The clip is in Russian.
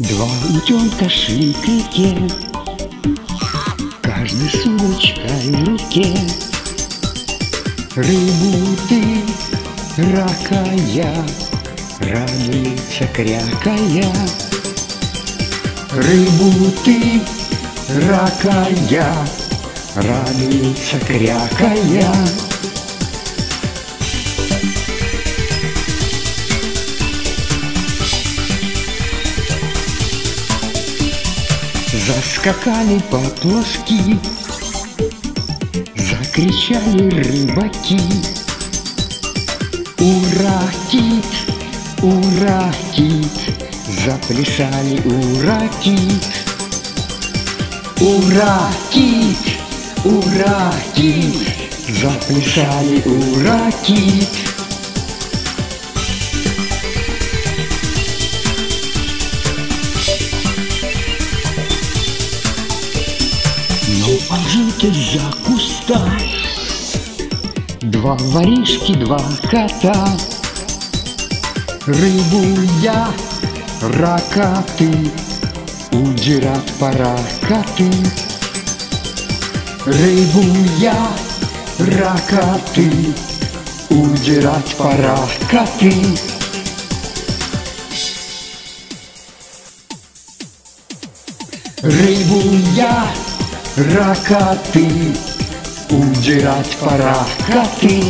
Два утенка шли к реке, Каждый с удочкой в руке. Рыбу ты, ракая, Радуется крякая. Рыбу ты, ракая, Радуется крякая. Заскакали поплавки, Закричали рыбаки. Ура, кит, ура, кит, Заплясали ура, кит. Ура, кит, ура, кит, Заплясали ура, кит. Пожить из-за куста. Два воришки, два кота. Рыбу я, рака ты Удирать пора коты. Рыбу я, рака ты Удирать пора коты. Рыбу я, рака ты Удирать пора коты